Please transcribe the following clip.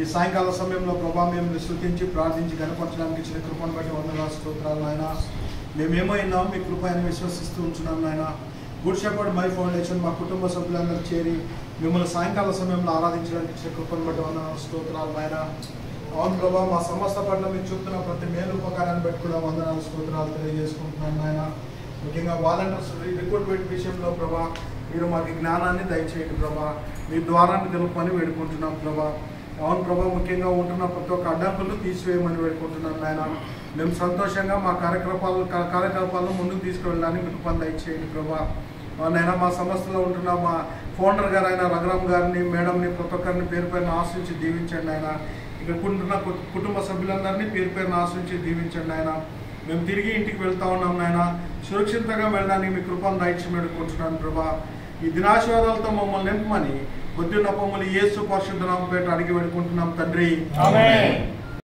ఈ సాయంకాల సమయంలో ప్రభా మేము స్థుతించి ప్రార్థించి కనపరచడానికి ఇచ్చిన కృపను బట్టి వందల స్తోత్రాలు నాయన. మేమేమైనా మీ కృప విశ్వసిస్తూ ఉంటున్నాం నాయన. గుడ్ షెపర్డ్ మై ఫౌండేషన్ మా కుటుంబ సభ్యులందరూ చేరి మిమ్మల్ని సాయంకాల సమయంలో ఆరాధించడానికి ఇచ్చిన కృపను బట్టి వందనాలు స్తోత్రాలు నాయన. అవును ప్రభా మా సమస్త పట్ల మీరు చూపుతున్న ప్రతి మేలు ఉపకారాన్ని బట్టి కూడా వందనాలు స్తోత్రాలు తెలియజేసుకుంటున్నాను నాయన. ముఖ్యంగా వాలంటీర్స్ రిక్రూట్మెంట్ విషయంలో ప్రభా మీరు మాకు జ్ఞానాన్ని దయచేయండి ప్రభా. మీ ద్వారాన్ని తెలుపమని వేడుకుంటున్నాం ప్రభా. అవును ప్రభా ముఖ్యంగా ఉంటున్న ప్రతి ఒక్క అడ్డంకులు తీసివేయమని వేడుకుంటున్నాను నాయన. మేము సంతోషంగా మా కార్యకలాపాలు కార్యకలాపాలను ముందుకు తీసుకువెళ్ళడానికి మీకు పని దయచేయండి ప్రభా. నైనా మా సంస్థలో ఉంటున్న మా ఫౌండర్ గారు అయిన రఘురామ్ గారిని మేడంని ప్రతి ఒక్కరిని పేరు పైన ఆశించి దీవించండి ఆయన ఇక్కడ ఉంటున్న కుటుంబ సభ్యులందరినీ పేరు పైన ఆశించి దీవించండి ఆయన మేము తిరిగి ఇంటికి వెళ్తా ఉన్నాం నాయన. సురక్షితంగా వెళ్ళడానికి మీ కృపను దయచి వేడుకుంటున్నాను ప్రభా. ఈ దినాశీర్వాదాలతో మమ్మల్ని నింపమని పొద్దున్న మమ్మల్ని యేసు పరిశుద్ధ నామపేట అడిగి వేడుకుంటున్నాం తండ్రి.